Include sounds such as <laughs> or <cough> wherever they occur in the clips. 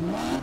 Thank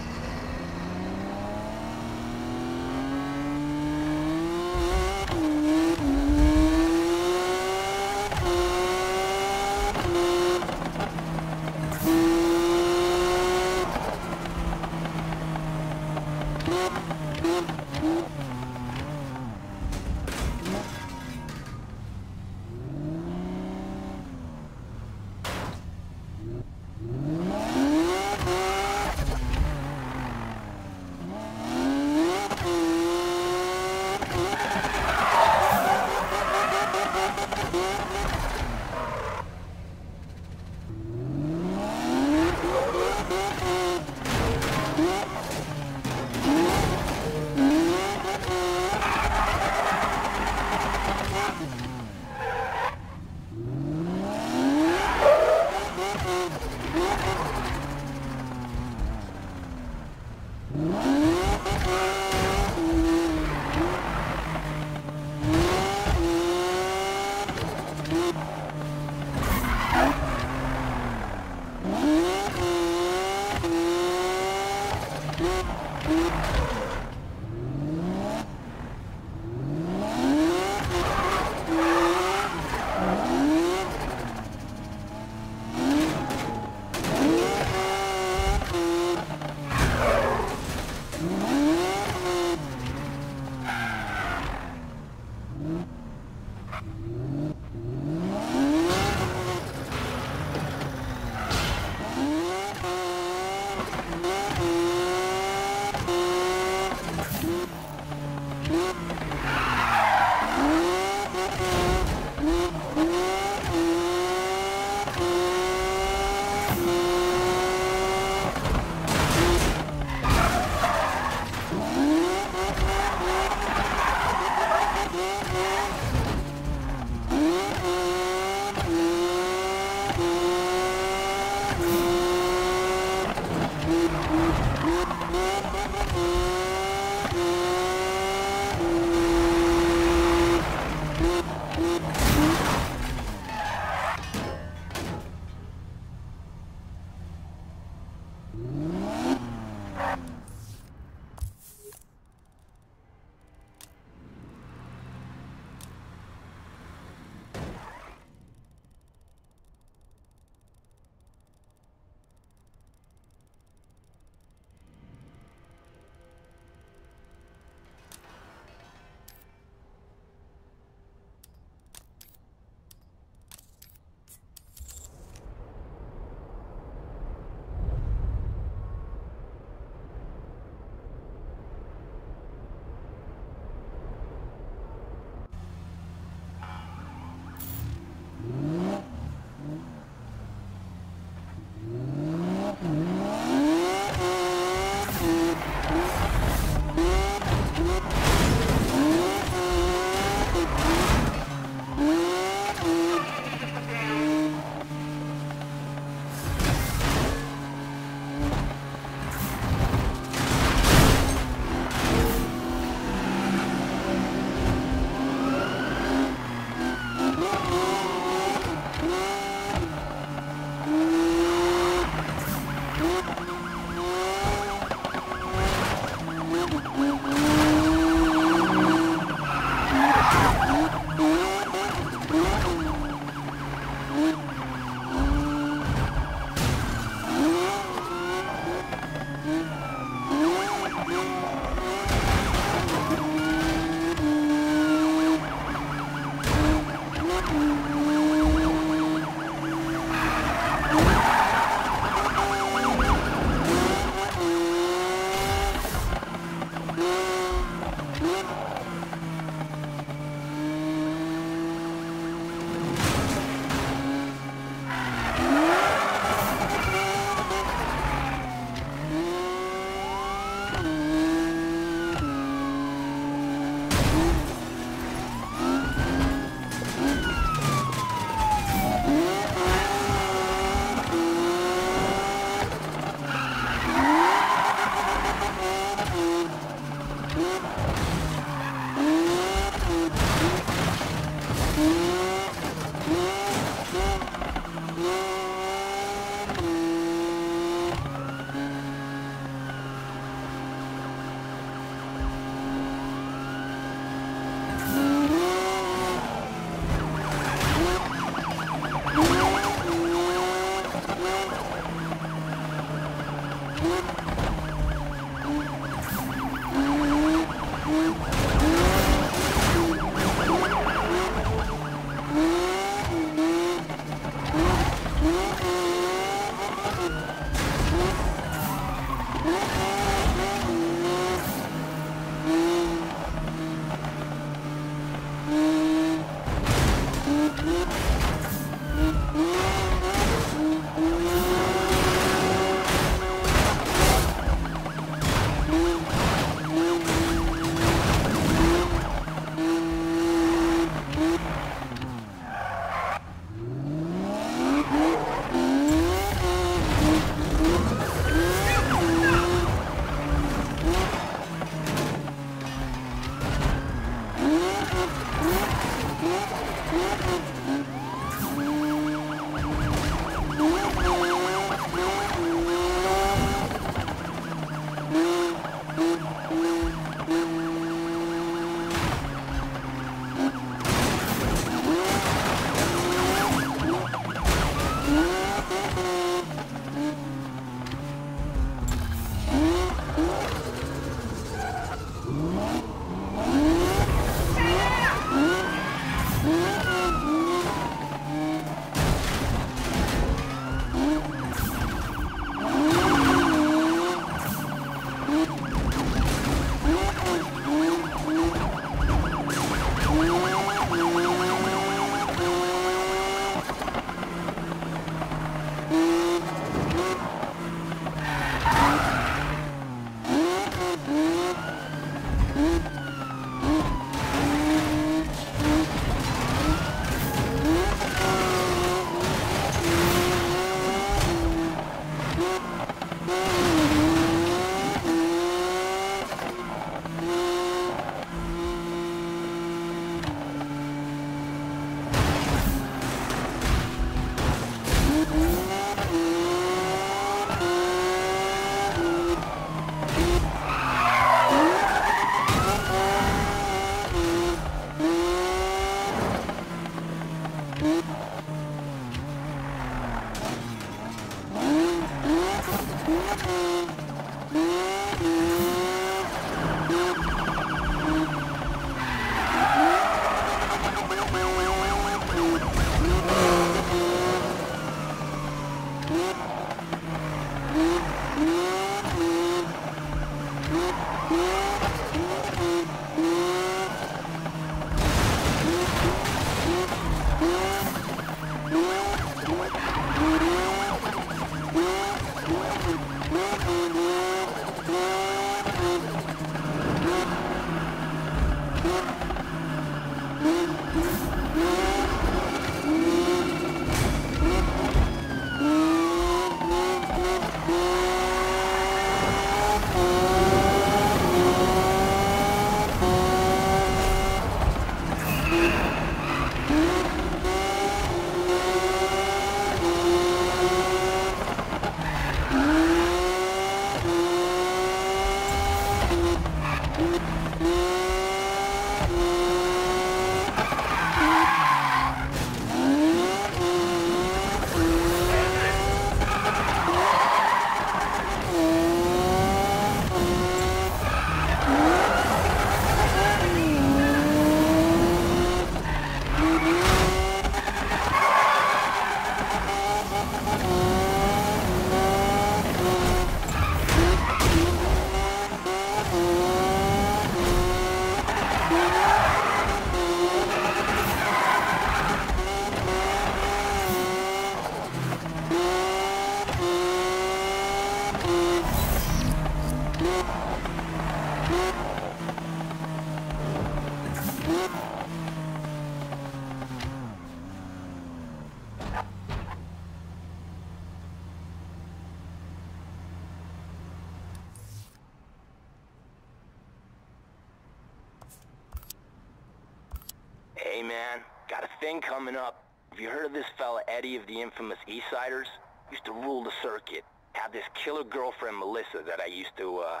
thing coming up. Have you heard of this fella Eddie of the infamous Eastsiders? Used to rule the circuit. Had this killer girlfriend Melissa that I used to, uh,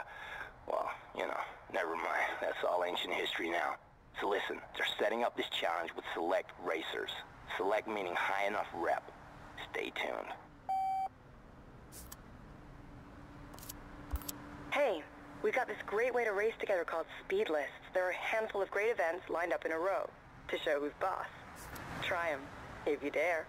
well, you know, never mind. That's all ancient history now. So listen, they're setting up this challenge with select racers. Select meaning high enough rep. Stay tuned. Hey, we've got this great way to race together called speed lists. There are a handful of great events lined up in a row to show who's boss. Try 'em, if you dare.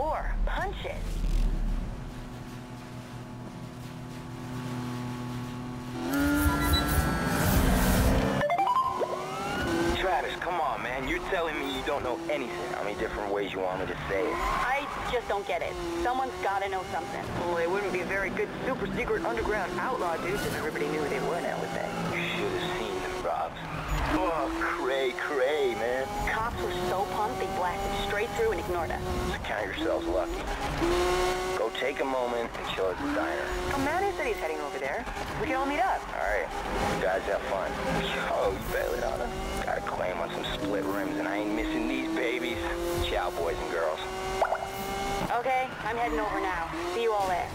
Speed 4. Punch it. Travis, come on, man. You're telling me you don't know anything. How many different ways you want me to say it? I just don't get it. Someone's gotta know something. Well, they wouldn't be a very good super secret underground outlaw dudes if everybody knew who they were now, would they? You should have seen them, Robs. Oh, cray, cray, man. Were so pumped they blasted straight through and ignored us. Just count yourselves lucky. Go take a moment and chill at the diner. Oh, Manny said he's heading over there. We can all meet up. All right, you guys have fun. Oh, you on it. Got a claim on some split rims, and I ain't missing these babies. Ciao, boys and girls. Okay, I'm heading over now. See you all there.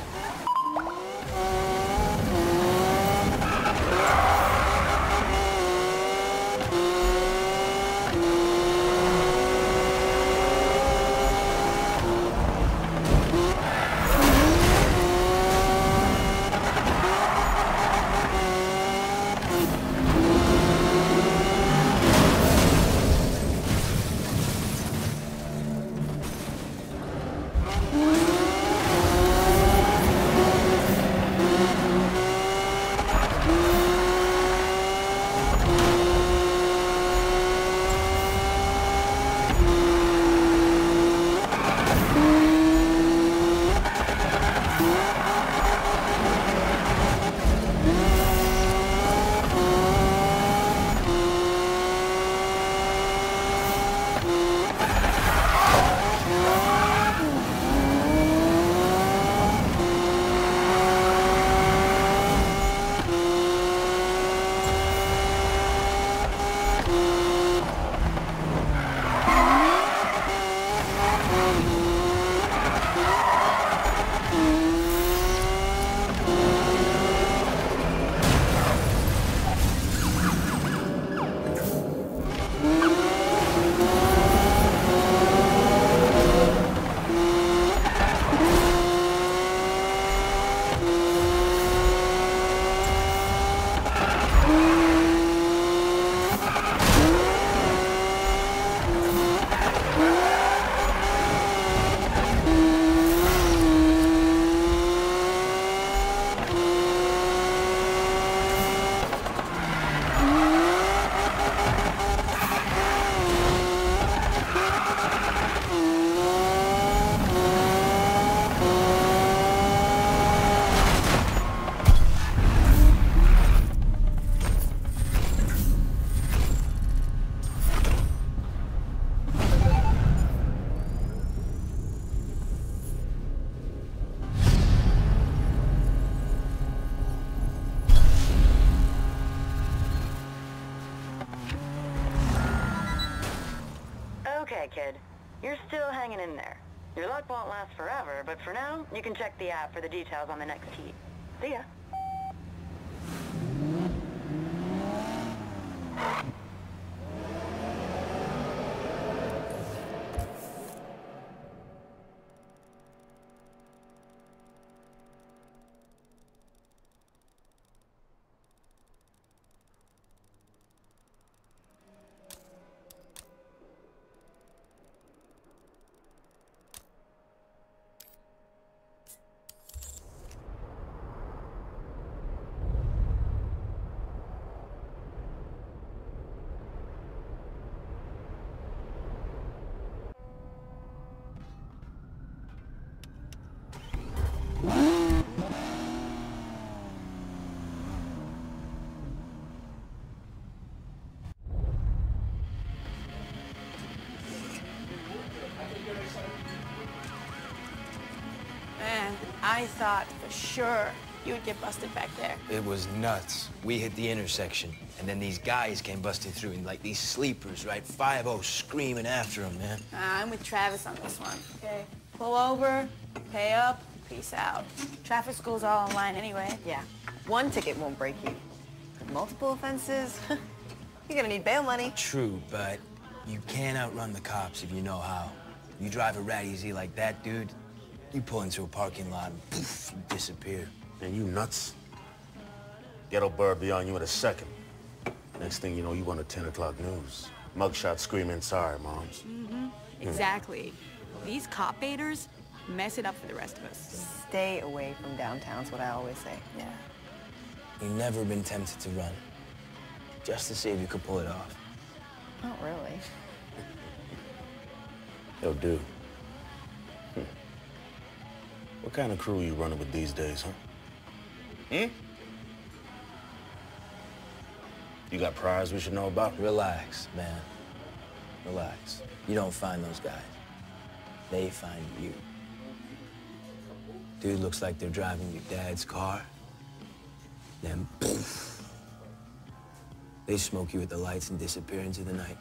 But for now, you can check the app for the details on the next heat. See ya. I thought for sure you would get busted back there. It was nuts. We hit the intersection, and then these guys came busting through, and like these sleepers, right? 5-0 screaming after them, man. Uh, I'm with Travis on this one. Okay. Pull over, pay up, peace out. Traffic school's all online anyway. Yeah. One ticket won't break you. Multiple offenses, <laughs> you're gonna need bail money. True, but you can't outrun the cops if you know how. You drive a rat easy like that, dude, you pull into a parking lot and poof, you disappear. Man, you nuts. Ghetto bird be on you in a second. Next thing you know, you on the 10 o'clock news. Mugshot screaming, sorry, moms. Mm -hmm. Exactly. These cop baiters mess it up for the rest of us. Stay away from downtown is what I always say. Yeah. You've never been tempted to run, just to see if you could pull it off. Not really. Yo, dude. What kind of crew are you running with these days, huh? Hmm? You got prize we should know about? Relax, man. Relax. You don't find those guys. They find you. Dude looks like they're driving your dad's car. Then, poof. They smoke you with the lights and disappear into the night.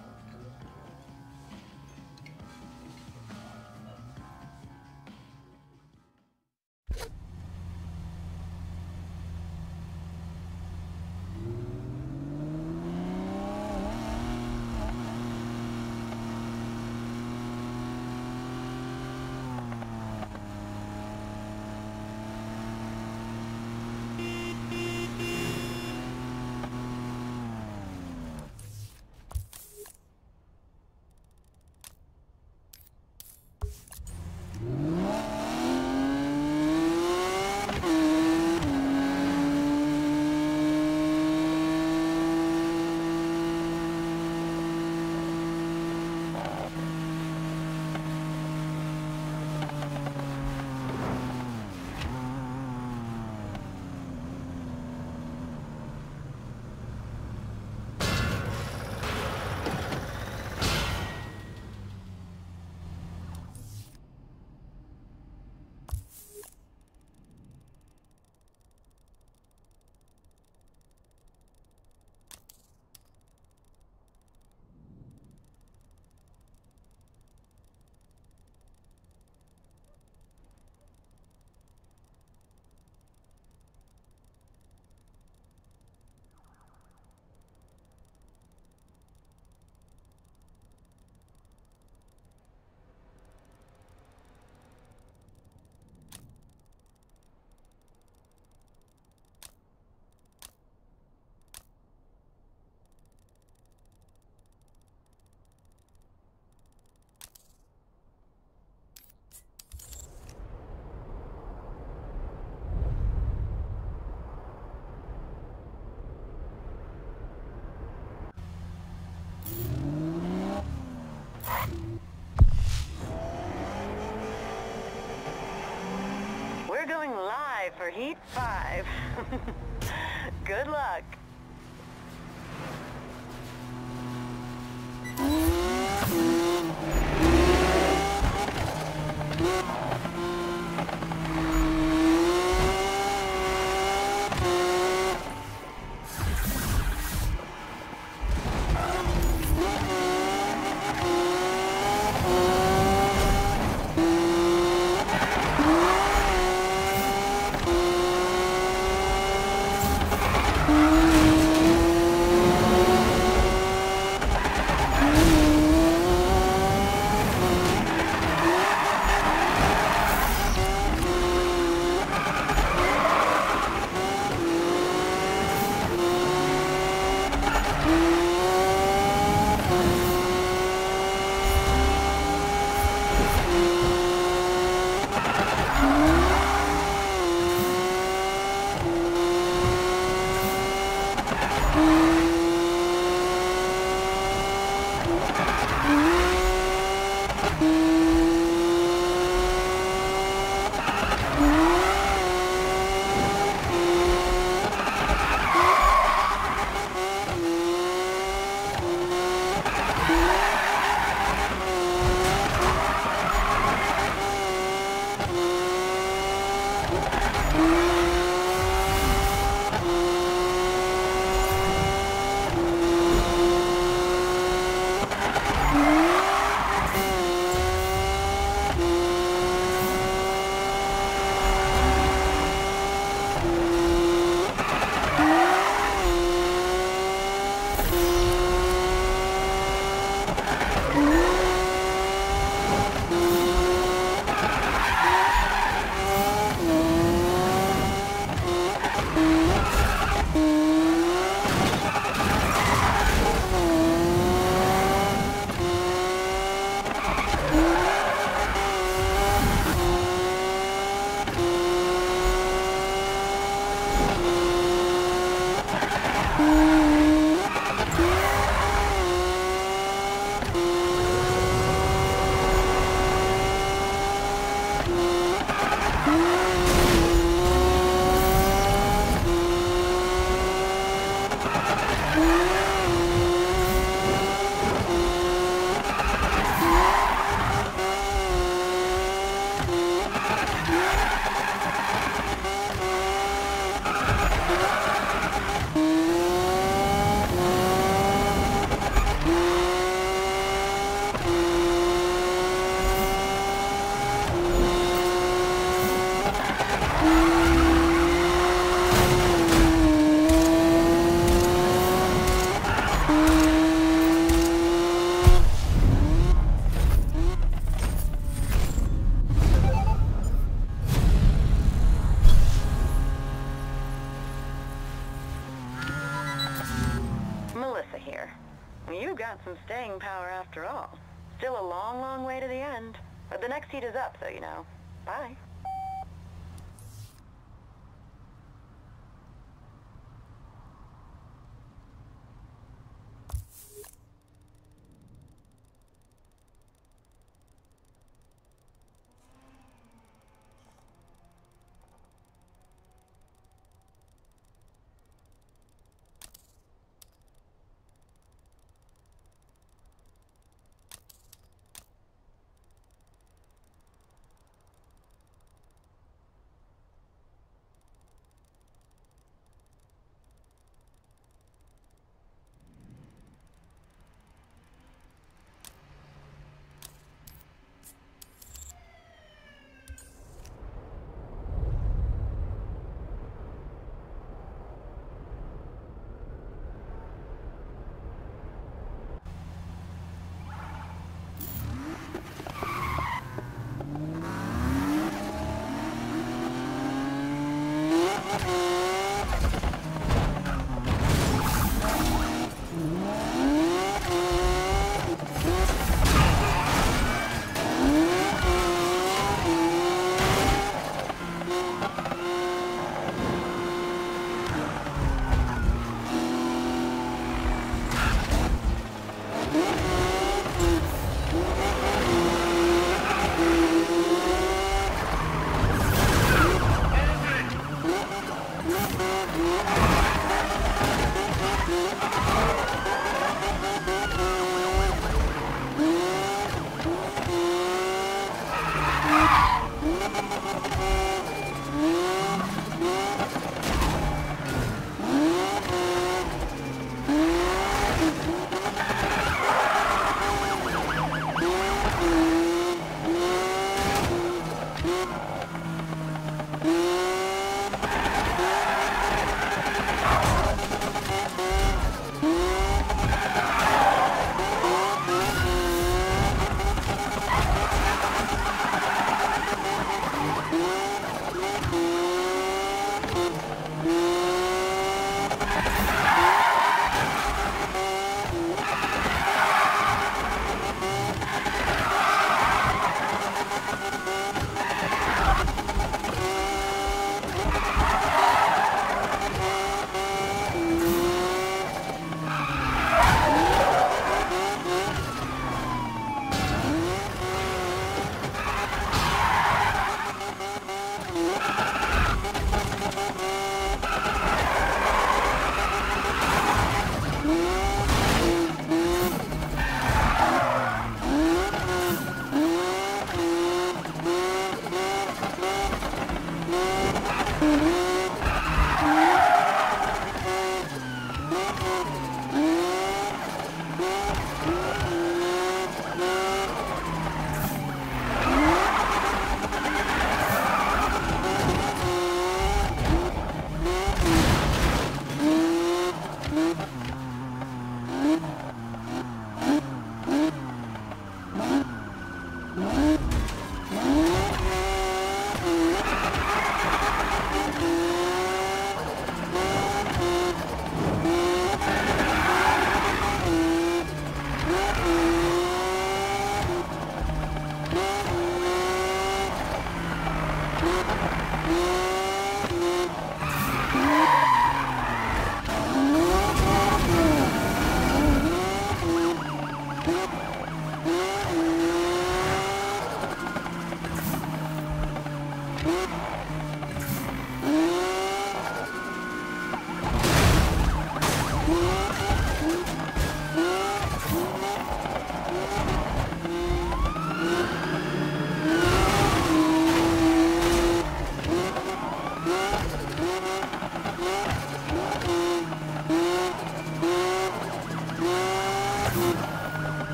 For Heat 5. <laughs> Good luck.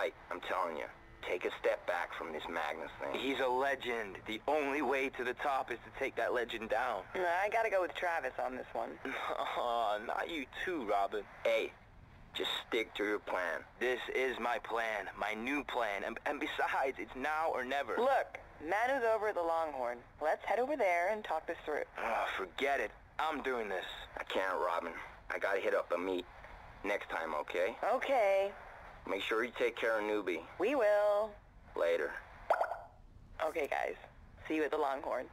Spike, I'm telling you, take a step back from this Magnus thing. He's a legend. The only way to the top is to take that legend down. I gotta go with Travis on this one. <laughs> Aw, not you too, Robyn. Hey, just stick to your plan. This is my plan, my new plan. And, and besides, it's now or never. Look, Manu's over at the Longhorn. Let's head over there and talk this through. Ah, forget it. I'm doing this. I can't, Robyn. I gotta hit up a meet. Next time, okay? Okay, Make sure you take care of Newbie. we will. Later. Okay, guys. See you at the Longhorn.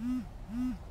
Mm-hmm.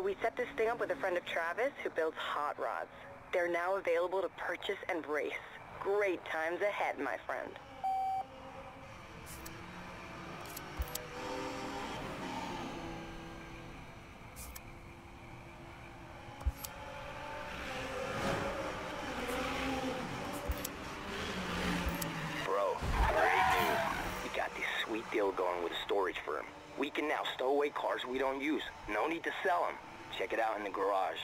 So we set this thing up with a friend of Travis who builds hot rods. They're now available to purchase and race. Great times ahead, my friend. Bro. We got this sweet deal going with a storage firm. We can now stow away cars we don't use. No need to sell them. Check it out in the garage.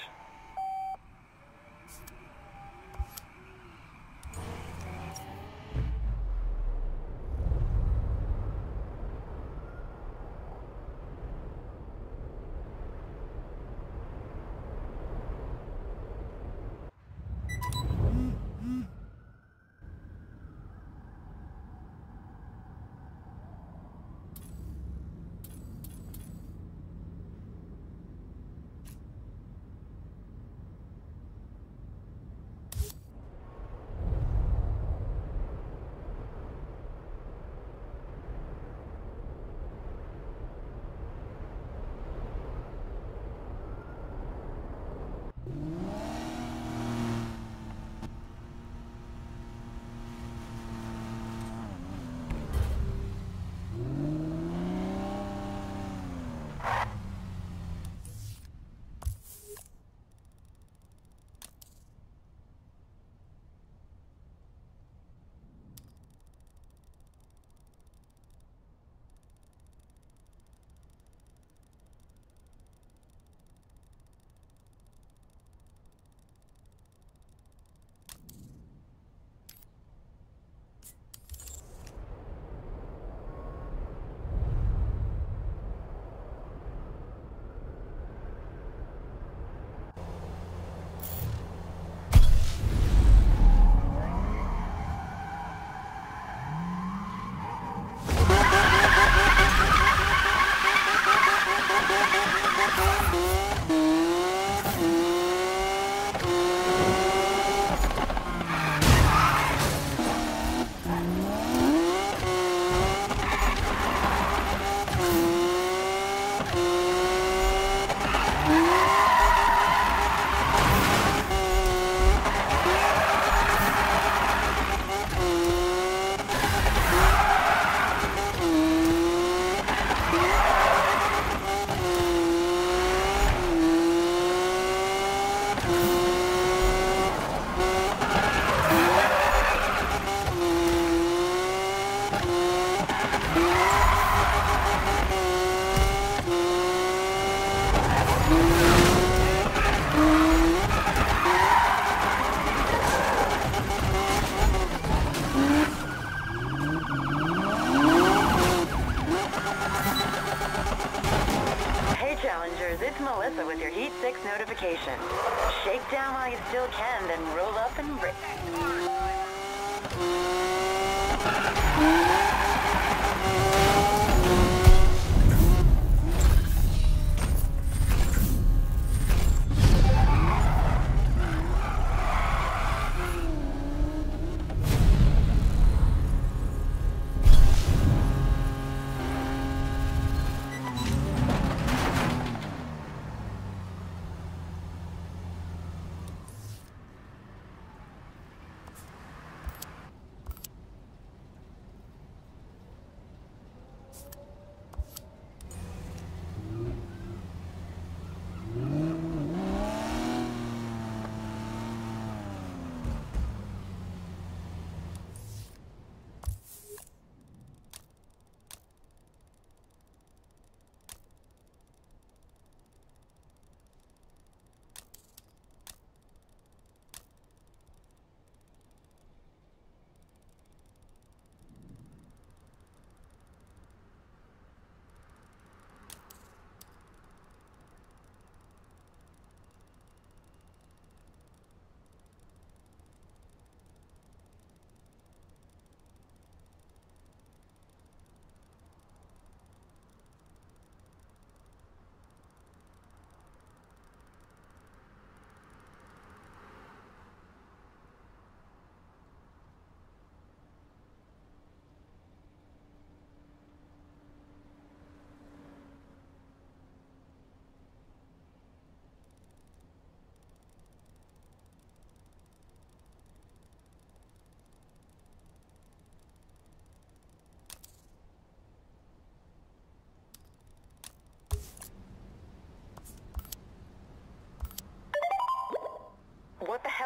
Hey,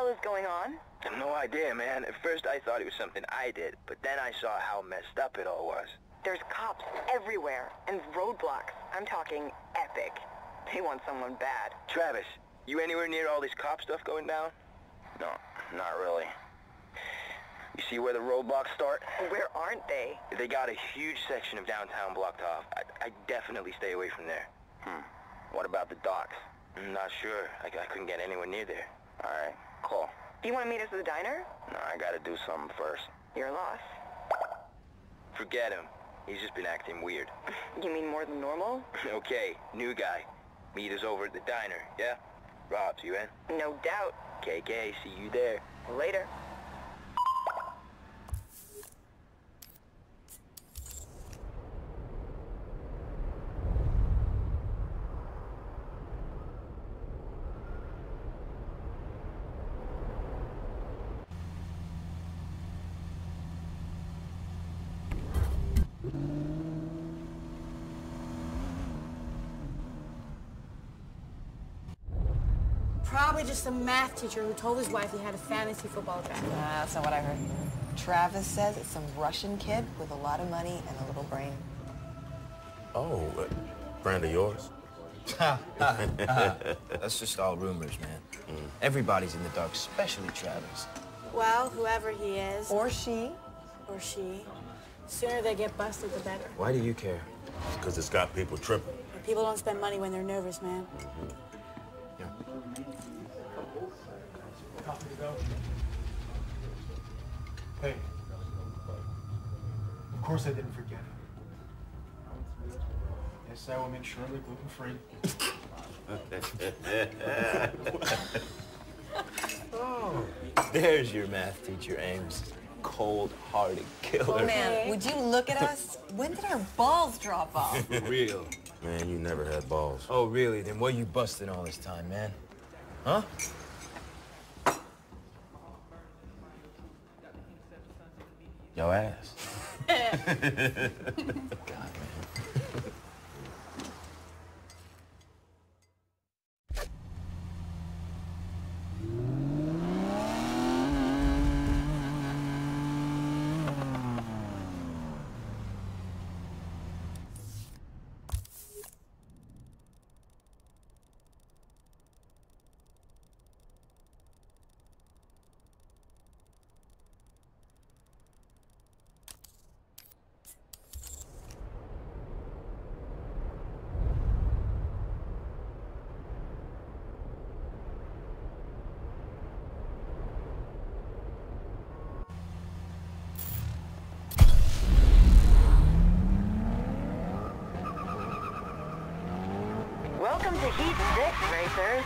hell is going on? No idea, man. At first I thought it was something I did, but then I saw how messed up it all was. There's cops everywhere, and roadblocks. I'm talking epic. They want someone bad. Travis, you anywhere near all this cop stuff going down? No, not really. You see where the roadblocks start? Where aren't they? They got a huge section of downtown blocked off. I, I definitely stay away from there. Hmm. What about the docks? I'm not sure. I, I couldn't get anywhere near there. All right, cool. Do you want to meet us at the diner? No, I gotta do something first. You're lost. Forget him. He's just been acting weird. <laughs> You mean more than normal? okay, new guy. Meet us over at the diner, yeah? Rob's, you in? No doubt. KK, see you there. Later. Probably just a math teacher who told his wife he had a fantasy football draft. Nah, that's not what I heard. Travis says it's some Russian kid with a lot of money and a little brain. Oh, uh, friend of yours? <laughs> That's just all rumors, man. Everybody's in the dark, especially Travis. Well, whoever he is, Or she. or she, sooner they get busted, the better. Why do you care? Because it's got people tripping. People don't spend money when they're nervous, man. Yeah. Course I didn't forget. Yes, I will make Shirley gluten-free. <laughs> There's your math teacher, Ames. Cold-hearted killer. Oh, man, would you look at us? When did our balls drop off? <laughs> Real. Man, you never had balls. Oh, really? Then what you busting all this time, man? Huh? Yo ass. <laughs> God, <laughs> man. Heat 6, racers.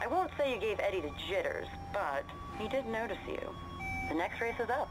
I won't say you gave Eddie the jitters, but he did notice you. The next race is up.